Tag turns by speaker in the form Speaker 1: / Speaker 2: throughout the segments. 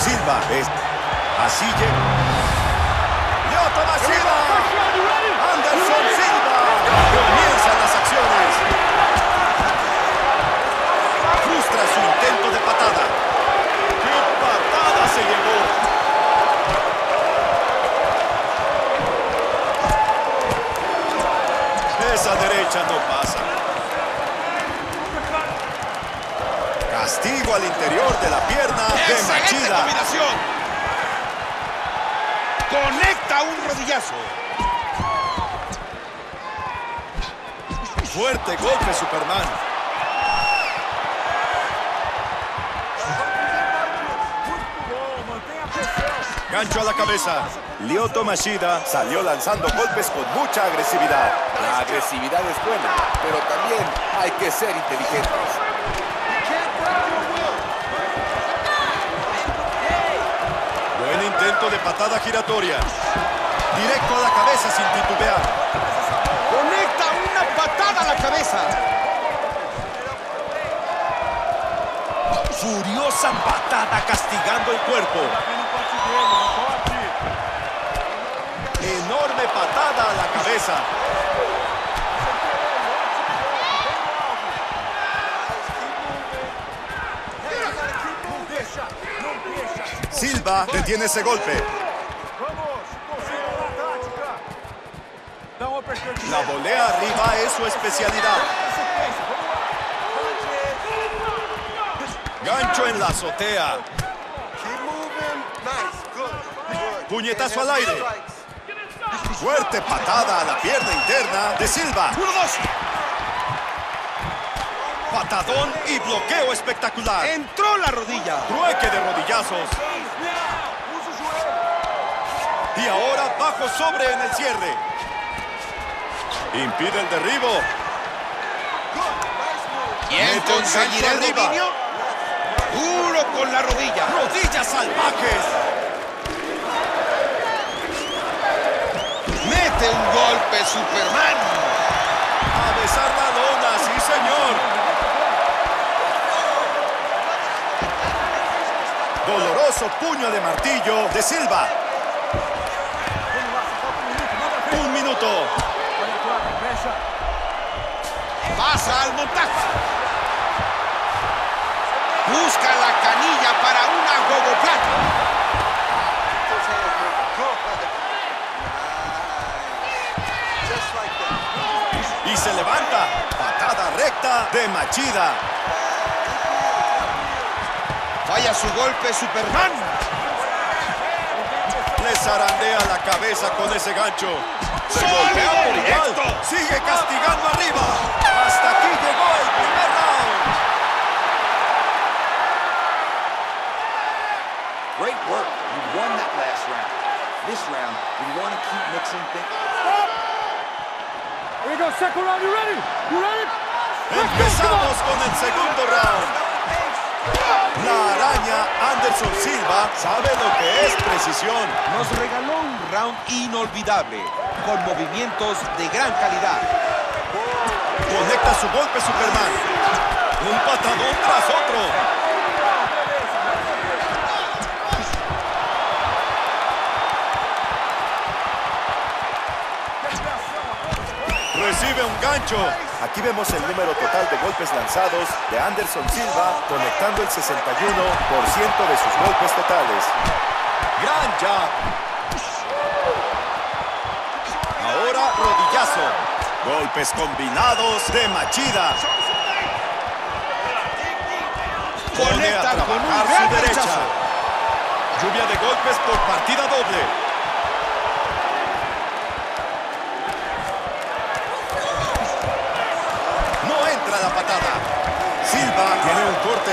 Speaker 1: Silva. Así llega. Fuerte golpe Superman. Gancho a la cabeza. Lyoto Machida salió lanzando golpes con mucha agresividad.
Speaker 2: La agresividad es buena, pero también hay que ser inteligentes.
Speaker 1: Buen intento de patada giratoria. Directo a la cabeza sin titubear.
Speaker 3: Conecta una patada a la cabeza.
Speaker 1: Furiosa patada castigando el cuerpo. Enorme patada a la cabeza. Silva detiene ese golpe. La volea arriba es su especialidad. Gancho en la azotea. Puñetazo al aire. Fuerte patada a la pierna interna de Silva.
Speaker 3: 1-2.
Speaker 1: Patadón y bloqueo espectacular.
Speaker 3: Entró la rodilla.
Speaker 1: Trueque de rodillazos. Y ahora bajo sobre en el cierre. Impide el derribo.
Speaker 3: ¿Quién conseguirá el dominio? Duro con la rodilla.
Speaker 1: Rodillas salvajes.
Speaker 3: Mete un golpe Superman.
Speaker 1: A besar la lona, sí señor. Doloroso puño de martillo de Silva. Un minuto.
Speaker 3: Pasa al montaje. Busca la canilla para una gogoplata.
Speaker 1: Y se levanta. Patada recta de Machida.
Speaker 3: Falla su golpe Superman.
Speaker 1: Le zarandea la cabeza con ese gancho. Se
Speaker 3: ¡Sólido,
Speaker 1: golpea por igual. Sigue castigando arriba. Hasta aquí llegó el primer round.
Speaker 2: Great work. You won that last round. This round, we want to keep mixing things.
Speaker 4: Here we go, second round. You ready? You ready?
Speaker 1: Empezamos con el segundo round. La araña Anderson Silva sabe lo que es precisión.
Speaker 3: Nos regaló un round inolvidable, con movimientos de gran calidad.
Speaker 1: Conecta su golpe Superman. Un patadón tras otro. Recibe un gancho. Aquí vemos el número total de golpes lanzados de Anderson Silva, conectando el 61% de sus golpes totales. Gran jab. Ahora rodillazo. Golpes combinados de Machida.
Speaker 3: Conecta con un
Speaker 1: su derecha. Lluvia de golpes por partida doble.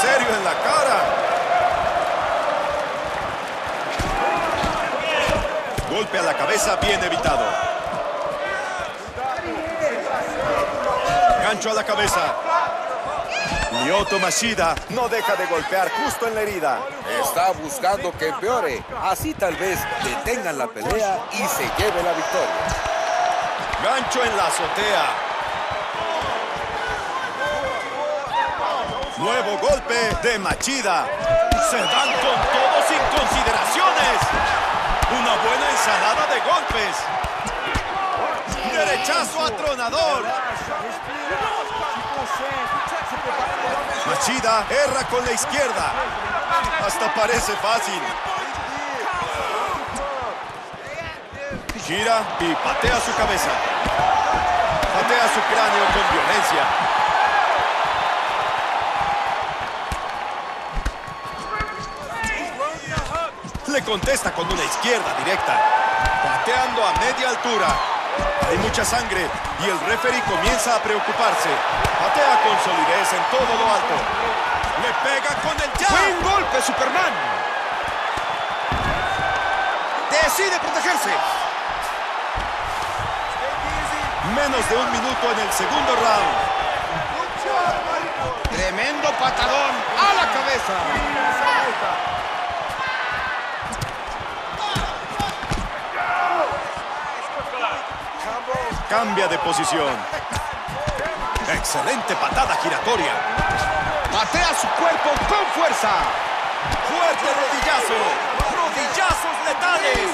Speaker 1: Serio en la cara. Golpe a la cabeza bien evitado. Gancho a la cabeza. Lyoto Machida no deja de golpear justo en la herida.
Speaker 2: Está buscando que empeore. Así tal vez detengan la pelea y se lleve la victoria.
Speaker 1: Gancho en la azotea. Nuevo golpe de Machida. Se dan con todo sin consideraciones. Una buena ensalada de golpes. Derechazo atronador. Machida erra con la izquierda. Hasta parece fácil. Gira y patea su cabeza. Patea su cráneo con violencia. Le contesta con una izquierda directa. Pateando a media altura. Hay mucha sangre y el referee comienza a preocuparse. Patea con solidez en todo lo alto. Le pega con el jab.
Speaker 3: ¡Buen golpe, Superman! Decide protegerse.
Speaker 1: Menos de un minuto en el segundo round.
Speaker 3: Tremendo patadón a la cabeza.
Speaker 1: Cambia de posición. Excelente patada giratoria.
Speaker 3: Patea su cuerpo con fuerza.
Speaker 1: Fuerte rodillazo. Rodillazos letales.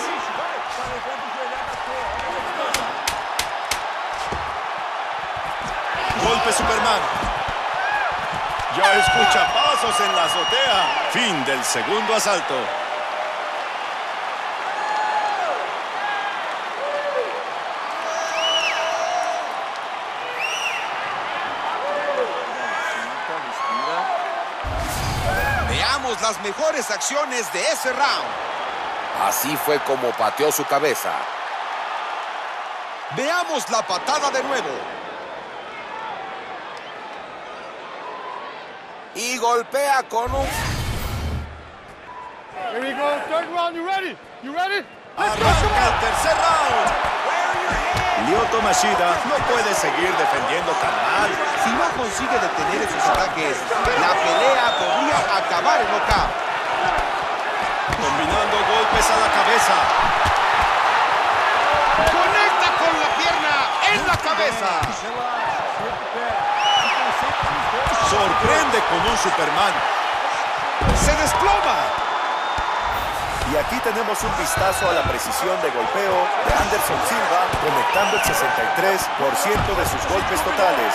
Speaker 1: Golpe Superman. Ya escucha pasos en la azotea. Fin del segundo asalto.
Speaker 3: Las mejores acciones de ese round.
Speaker 2: Así fue como pateó su cabeza.
Speaker 3: Veamos la patada de nuevo.
Speaker 2: Y golpea con un...
Speaker 4: Here we go. Third round. You ready? You ready? Let's go.
Speaker 1: Arranca el tercer round. Lyoto Mashida no puede seguir defendiendo tan mal.
Speaker 3: Si no consigue detener esos ataques, la pelea podría acabar en knockout.
Speaker 1: Combinando golpes a la cabeza.
Speaker 3: Conecta con la pierna en la cabeza.
Speaker 1: Sorprende con un Superman.
Speaker 3: Se desploma.
Speaker 1: Y aquí tenemos un vistazo a la precisión de golpeo de Anderson Silva, conectando el 63% de sus golpes totales.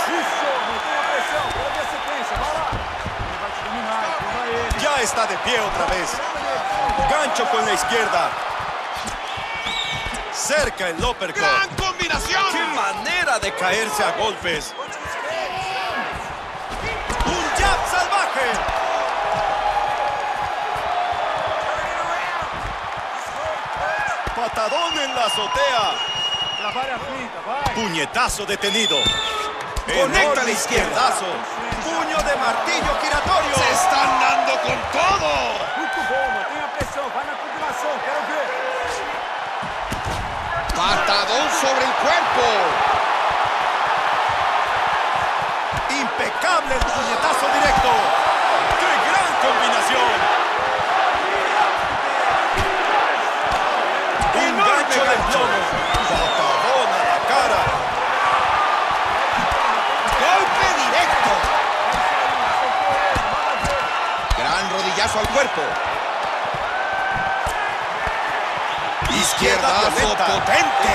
Speaker 1: Ya está de pie otra vez. Gancho con la izquierda. Cerca el uppercut.
Speaker 3: ¡Gran combinación!
Speaker 1: ¡Qué manera de caerse a golpes! ¡Un jab salvaje! Patadón en la azotea. Puñetazo detenido.
Speaker 3: Conecta la izquierda.
Speaker 1: izquierdazo. Puño de martillo giratorio.
Speaker 3: ¡Se están dando con todo! Patadón sobre el cuerpo.
Speaker 1: Impecable el puñetazo directo. ¡Qué gran combinación! Gancho de plomo. Patadón a la cara.
Speaker 3: Golpe directo. Gran rodillazo al cuerpo.
Speaker 1: Izquierda
Speaker 3: Izquierdazo potente.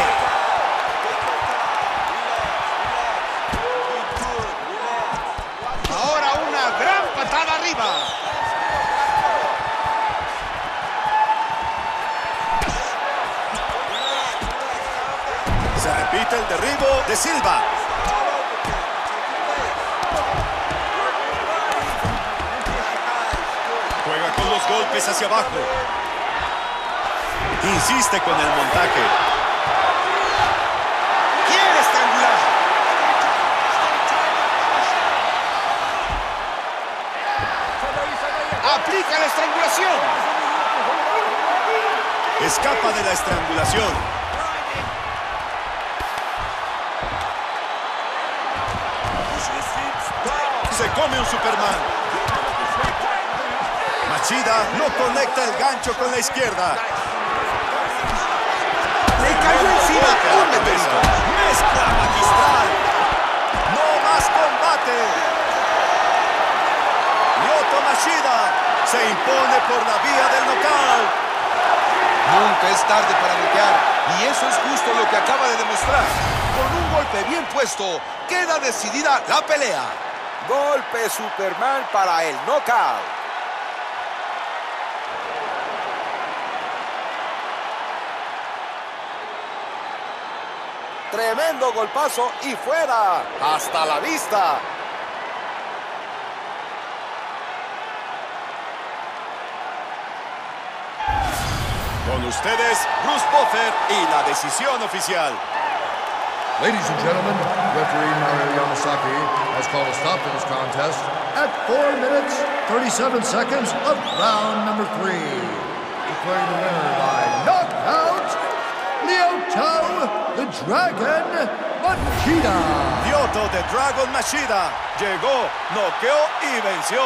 Speaker 3: Ahora una gran patada arriba.
Speaker 1: Repite el derribo de Silva. Juega con los golpes hacia abajo. Insiste con el montaje.
Speaker 3: Quiere estrangular. Aplica la estrangulación.
Speaker 1: Escapa de la estrangulación. Se come un Superman. Machida no conecta el gancho con la izquierda.
Speaker 3: Le cayó encima un meteorito.
Speaker 1: Mezcla magistral. No más combate. se impone por la vía del knockout.
Speaker 3: Nunca es tarde para noquear. Y eso es justo lo que acaba de demostrar. Con un golpe bien puesto, queda decidida la pelea.
Speaker 2: Golpe Superman para el knockout. Tremendo golpazo y fuera. Hasta la vista.
Speaker 1: Con ustedes, Bruce Buffer y la decisión oficial.
Speaker 5: Ladies and gentlemen, referee Mario Yamasaki has called a stop to this contest at 4 minutes, 37 seconds of round number 3. Declaring the winner by knockout, Lyoto the Dragon Machida.
Speaker 1: Lyoto de Dragon Machida llegó, noqueó y venció.